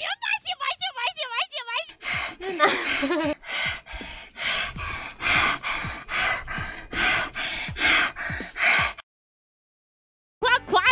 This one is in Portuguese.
demais, demais, demais, demais, demais. Quá, quá.